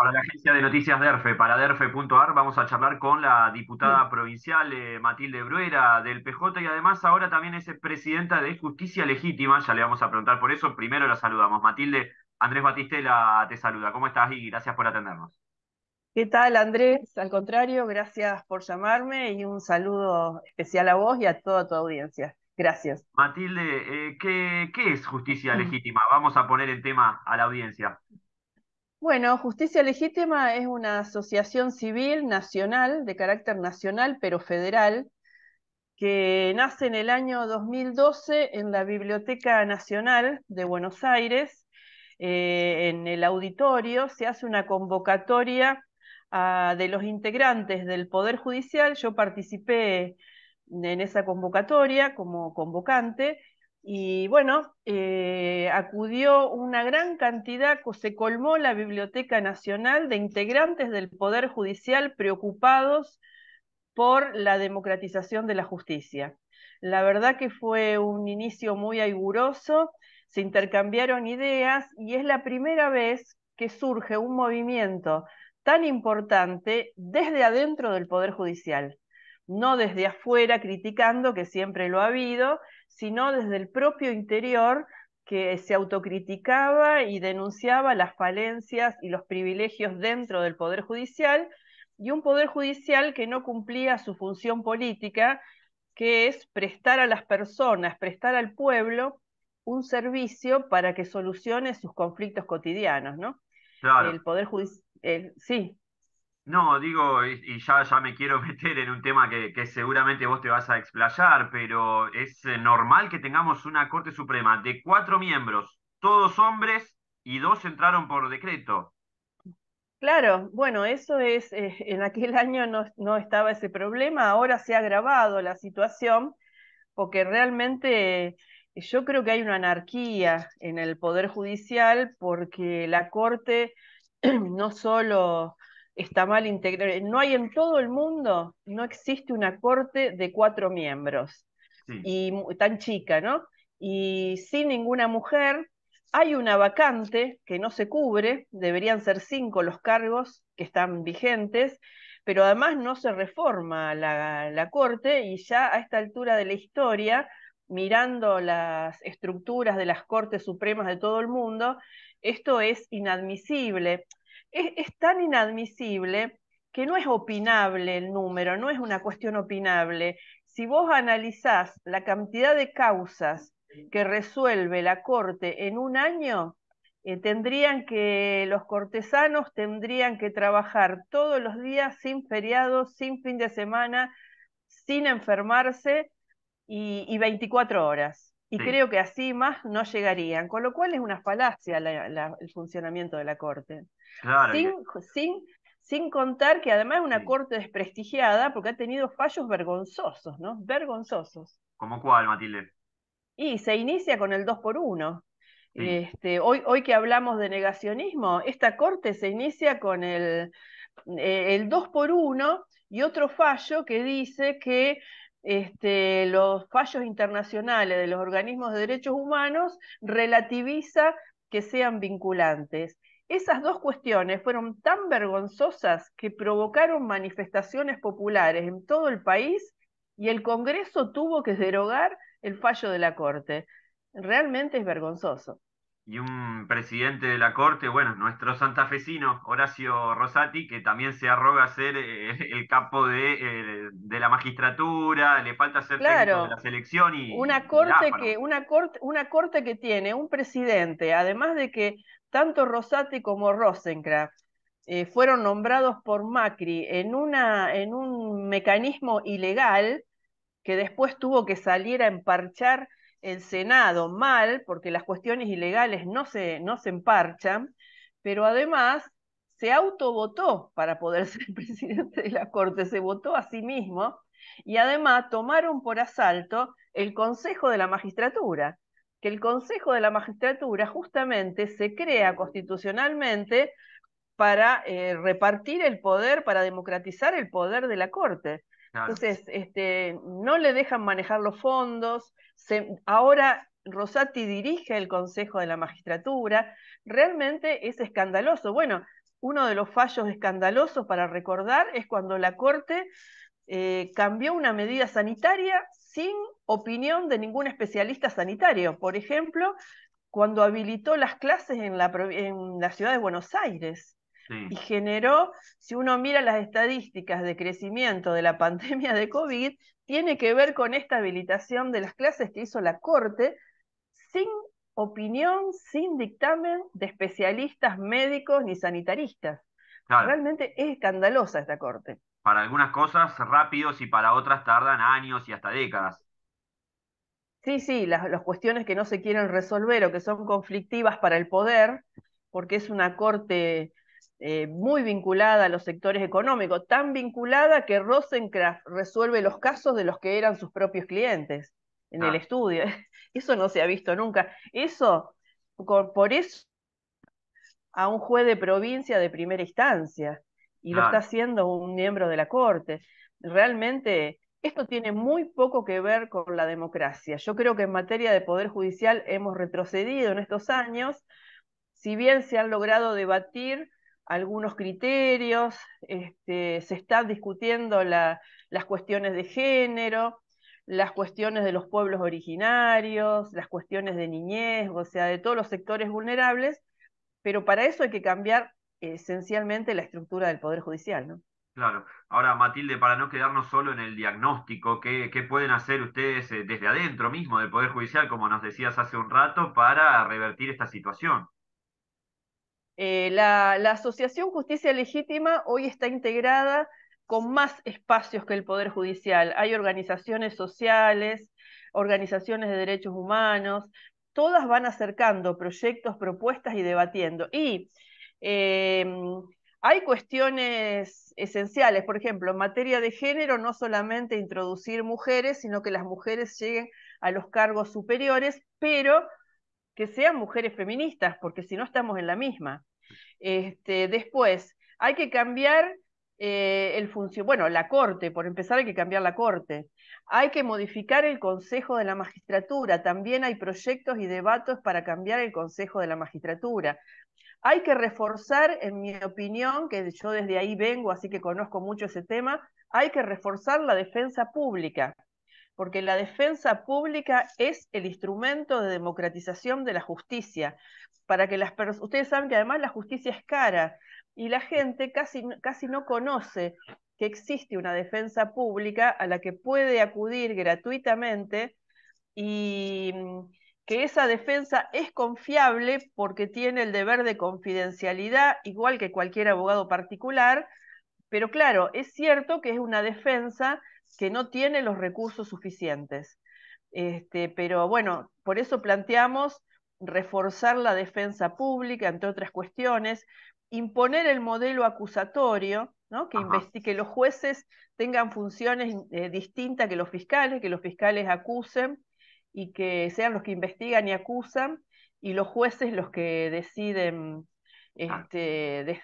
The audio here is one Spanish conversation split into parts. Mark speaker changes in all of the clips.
Speaker 1: Para la agencia de noticias DERFE, para derfe.ar, vamos a charlar con la diputada provincial eh, Matilde Bruera del PJ y además ahora también es presidenta de Justicia Legítima. Ya le vamos a preguntar por eso. Primero la saludamos. Matilde, Andrés Batistela te saluda. ¿Cómo estás y gracias por atendernos?
Speaker 2: ¿Qué tal, Andrés? Al contrario, gracias por llamarme y un saludo especial a vos y a toda tu audiencia. Gracias.
Speaker 1: Matilde, eh, ¿qué, ¿qué es justicia legítima? Vamos a poner el tema a la audiencia.
Speaker 2: Bueno, Justicia Legítima es una asociación civil nacional, de carácter nacional, pero federal, que nace en el año 2012 en la Biblioteca Nacional de Buenos Aires. Eh, en el auditorio se hace una convocatoria de los integrantes del Poder Judicial. Yo participé en esa convocatoria como convocante y bueno, eh, acudió una gran cantidad, se colmó la Biblioteca Nacional de integrantes del Poder Judicial preocupados por la democratización de la justicia. La verdad que fue un inicio muy aiguroso, se intercambiaron ideas y es la primera vez que surge un movimiento tan importante desde adentro del Poder Judicial, no desde afuera criticando, que siempre lo ha habido, sino desde el propio interior que se autocriticaba y denunciaba las falencias y los privilegios dentro del Poder Judicial, y un Poder Judicial que no cumplía su función política, que es prestar a las personas, prestar al pueblo un servicio para que solucione sus conflictos cotidianos, ¿no?
Speaker 1: Claro.
Speaker 2: El Poder Judicial, sí.
Speaker 1: No, digo, y, ya, ya me quiero meter en un tema que, seguramente vos te vas a explayar, pero es eh, normal que tengamos una Corte Suprema de cuatro miembros, todos hombres, y dos entraron por decreto.
Speaker 2: Claro, bueno, eso es, eh, en aquel año no, no, estaba ese problema, ahora se ha agravado la situación, porque realmente eh, yo creo que hay una anarquía en el Poder Judicial, porque la Corte no solo está mal integrado. No hay en todo el mundo, no existe una corte de cuatro miembros, y tan chica, ¿no? Y sin ninguna mujer, hay una vacante que no se cubre, deberían ser cinco los cargos que están vigentes, pero además no se reforma la, la Corte y ya a esta altura de la historia, mirando las estructuras de las Cortes Supremas de todo el mundo, esto es inadmisible es, tan inadmisible que no es opinable el número, no es una cuestión opinable. Si vos analizás la cantidad de causas que resuelve la Corte en un año, eh, tendrían que, los cortesanos tendrían que trabajar todos los días sin feriados, sin fin de semana, sin enfermarse y, 24 horas. Y creo que así más no llegarían, con lo cual es una falacia el funcionamiento de la Corte. Sin, sin, contar que además es una corte desprestigiada porque ha tenido fallos vergonzosos, ¿no? Vergonzosos.
Speaker 1: ¿Cómo cuál, Matilde?
Speaker 2: Y se inicia con el 2 por 1. Este, hoy, hoy que hablamos de negacionismo, esta corte se inicia con el, eh, el 2 por 1 y otro fallo que dice que este, los fallos internacionales de los organismos de derechos humanos relativiza que sean vinculantes. Esas dos cuestiones fueron tan vergonzosas que provocaron manifestaciones populares en todo el país y el Congreso tuvo que derogar el fallo de la Corte. Realmente es vergonzoso.
Speaker 1: Y un presidente de la Corte, bueno, nuestro santafesino Horacio Rosati, que también se arroga ser eh, el capo de, eh, de, la magistratura, le falta ser
Speaker 2: claro,
Speaker 1: de la selección y
Speaker 2: una corte que una corte una corte que tiene un presidente, además de que tanto Rosati como Rosenkrantz eh, fueron nombrados por Macri en, una, en un mecanismo ilegal que después tuvo que salir a emparchar el Senado mal, porque las cuestiones ilegales no se, no se emparchan, pero además se autovotó para poder ser presidente de la Corte, se votó a sí mismo, y además tomaron por asalto el Consejo de la Magistratura que el Consejo de la Magistratura justamente se crea constitucionalmente para eh, repartir el poder, para democratizar el poder de la Corte. Entonces, este, no le dejan manejar los fondos, ahora Rosati dirige el Consejo de la Magistratura, realmente es escandaloso. Bueno, uno de los fallos escandalosos para recordar es cuando la Corte eh, cambió una medida sanitaria sin opinión de ningún especialista sanitario. Por ejemplo, cuando habilitó las clases en la, en la ciudad de Buenos Aires. Y generó, si uno mira las estadísticas de crecimiento de la pandemia de COVID, tiene que ver con esta habilitación de las clases que hizo la Corte sin opinión, sin dictamen de especialistas médicos ni sanitaristas. Realmente es escandalosa esta Corte.
Speaker 1: Para algunas cosas rápidos y para otras tardan años y hasta décadas.
Speaker 2: Sí, sí, las, las, cuestiones que no se quieren resolver o que son conflictivas para el poder, porque es una corte eh, muy vinculada a los sectores económicos, tan vinculada que Rosencraft resuelve los casos de los que eran sus propios clientes en el ah. estudio. Eso no se ha visto nunca. Eso, por eso, a un juez de provincia de primera instancia, y lo está haciendo un miembro de la Corte. Realmente, esto tiene muy poco que ver con la democracia. Yo creo que en materia de poder judicial hemos retrocedido en estos años, si bien se han logrado debatir algunos criterios, este, se están discutiendo las cuestiones de género, las cuestiones de los pueblos originarios, las cuestiones de niñez, o sea, de todos los sectores vulnerables, pero para eso hay que cambiar esencialmente la estructura del Poder Judicial, ¿no?
Speaker 1: Claro. Ahora, Matilde, para no quedarnos solo en el diagnóstico, ¿qué, qué pueden hacer ustedes eh, desde adentro mismo del Poder Judicial, como nos decías hace un rato, para revertir esta situación?
Speaker 2: Eh, la, Asociación Justicia Legítima hoy está integrada con más espacios que el Poder Judicial. Hay organizaciones sociales, organizaciones de derechos humanos, todas van acercando proyectos, propuestas y debatiendo. Y em, hay cuestiones esenciales, por ejemplo, en materia de género, no solamente introducir mujeres, sino que las mujeres lleguen a los cargos superiores, pero que sean mujeres feministas, porque si no estamos en la misma. Este, después, hay que cambiar eh, el función, bueno, la corte, por empezar hay que cambiar la corte. Hay que modificar el Consejo de la Magistratura. También hay proyectos y debates para cambiar el Consejo de la Magistratura. Hay que reforzar, en mi opinión, que yo desde ahí vengo, así que conozco mucho ese tema, hay que reforzar la defensa pública, porque la defensa pública es el instrumento de democratización de la justicia. Para que las ustedes saben que además la justicia es cara y la gente casi, casi no conoce que existe una defensa pública a la que puede acudir gratuitamente y mm, que esa defensa es confiable porque tiene el deber de confidencialidad, igual que cualquier abogado particular, pero claro, es cierto que es una defensa que no tiene los recursos suficientes. Este, pero bueno, por eso planteamos reforzar la defensa pública, entre otras cuestiones, imponer el modelo acusatorio, ¿no? que, que los jueces tengan funciones eh, distintas que los fiscales, que los fiscales acusen y que sean los que investigan y acusan, y los jueces los que deciden este,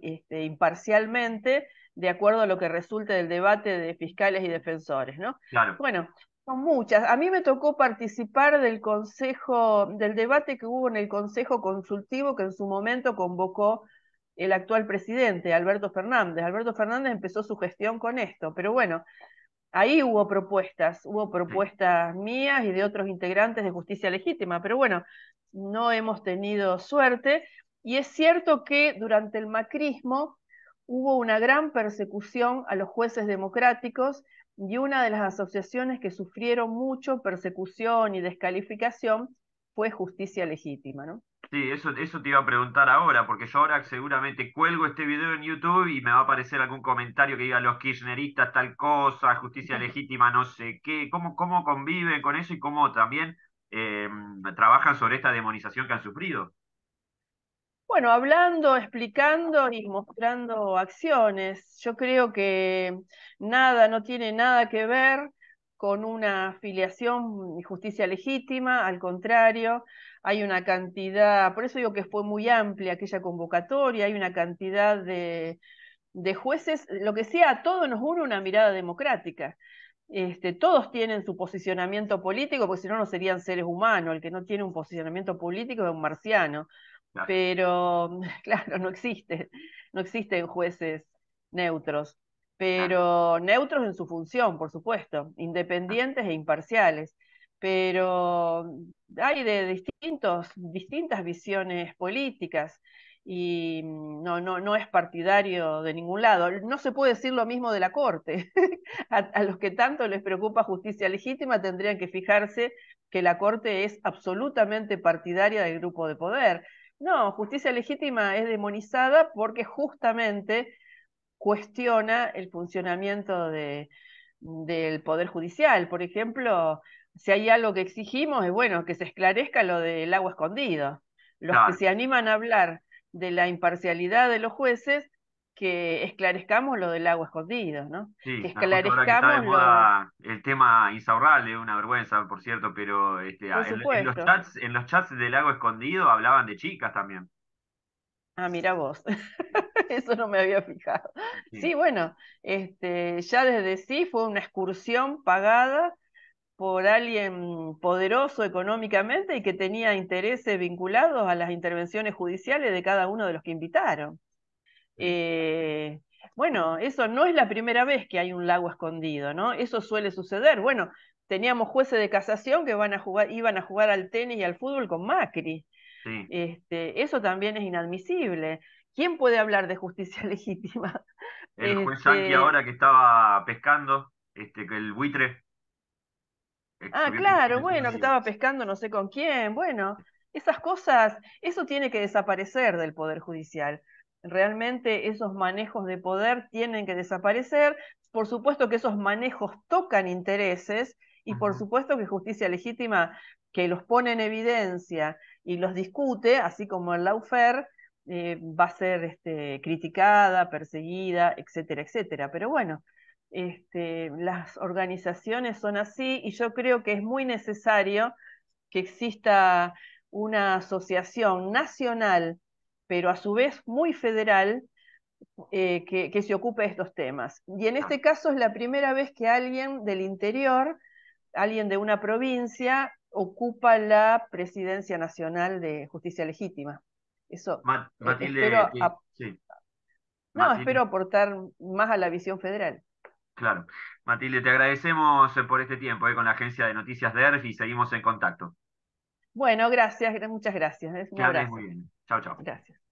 Speaker 2: este, imparcialmente de acuerdo a lo que resulte del debate de fiscales y defensores, ¿no?
Speaker 1: Claro.
Speaker 2: Bueno, son muchas. A mí me tocó participar del consejo, del debate que hubo en el Consejo Consultivo que en su momento convocó el actual presidente, Alberto Fernández. Alberto Fernández empezó su gestión con esto, pero bueno, ahí hubo propuestas, hubo propuestas mías y de otros integrantes de Justicia Legítima, pero bueno, no hemos tenido suerte. Y es cierto que durante el macrismo hubo una gran persecución a los jueces democráticos y una de las asociaciones que sufrieron mucho persecución y descalificación fue Justicia Legítima, ¿no?
Speaker 1: Sí, eso, eso te iba a preguntar ahora, porque yo ahora seguramente cuelgo este video en YouTube y me va a aparecer algún comentario que diga los kirchneristas tal cosa, justicia legítima no sé qué, cómo, cómo conviven con eso y cómo también eh, trabajan sobre esta demonización que han sufrido.
Speaker 2: Bueno, hablando, explicando y mostrando acciones. Yo creo que nada, no tiene nada que ver con una afiliación y justicia legítima, al contrario, hay una cantidad, por eso digo que fue muy amplia aquella convocatoria, hay una cantidad de, de jueces, lo que sea, a todos nos une una mirada democrática. Este, todos tienen su posicionamiento político, porque si no, no serían seres humanos. El que no tiene un posicionamiento político es un marciano. Pero claro, no existe, no existen jueces neutros, pero neutros en su función, por supuesto, independientes e imparciales. Pero hay de distintos, distintas visiones políticas y no, no, no es partidario de ningún lado. No se puede decir lo mismo de la Corte. a, los que tanto les preocupa justicia legítima tendrían que fijarse que la Corte es absolutamente partidaria del grupo de poder. No, justicia legítima es demonizada porque justamente cuestiona el funcionamiento de, del Poder Judicial. Por ejemplo, si hay algo que exigimos, es bueno que se esclarezca lo del agua escondido. Los que se animan a hablar de la imparcialidad de los jueces, que esclarezcamos lo del agua escondido, ¿no?
Speaker 1: Sí,
Speaker 2: que
Speaker 1: esclarezcamos lo... el tema Insaurralde, una vergüenza, por cierto, pero este, en, los chats, en los chats del agua escondido hablaban de chicas también.
Speaker 2: Ah, mira vos, eso no me había fijado. Sí. bueno, este, ya desde sí fue una excursión pagada por alguien poderoso económicamente y que tenía intereses vinculados a las intervenciones judiciales de cada uno de los que invitaron. Eh, bueno, eso no es la primera vez que hay un lago escondido, ¿no? Eso suele suceder. Bueno, teníamos jueces de casación que van a jugar, iban a jugar al tenis y al fútbol con Macri. Este, eso también es inadmisible. ¿Quién puede hablar de justicia legítima?
Speaker 1: El juez este... ahora que estaba pescando, este, que el buitre.
Speaker 2: Ah, claro, bueno, que estaba pescando no sé con quién. Bueno, esas cosas, eso tiene que desaparecer del Poder Judicial. Realmente esos manejos de poder tienen que desaparecer. Por supuesto que esos manejos tocan intereses y por supuesto que justicia legítima que los pone en evidencia y los discute, así como el Laufer, eh, va a ser este, criticada, perseguida, etcétera, etcétera. Pero bueno, este, las organizaciones son así y yo creo que es muy necesario que exista una asociación nacional, pero a su vez muy federal, eh, que, que, se ocupe de estos temas. Y en este caso es la primera vez que alguien del interior, alguien de una provincia, ocupa la presidencia nacional de justicia legítima. Eso eh, espero, No, espero aportar más a la visión federal.
Speaker 1: Claro. Matilde, te agradecemos eh, por este tiempo eh, con la agencia de noticias de ERF y seguimos en contacto.
Speaker 2: Bueno, gracias, muchas gracias. Un abrazo.
Speaker 1: muy bien. Chao, chao.
Speaker 2: Gracias.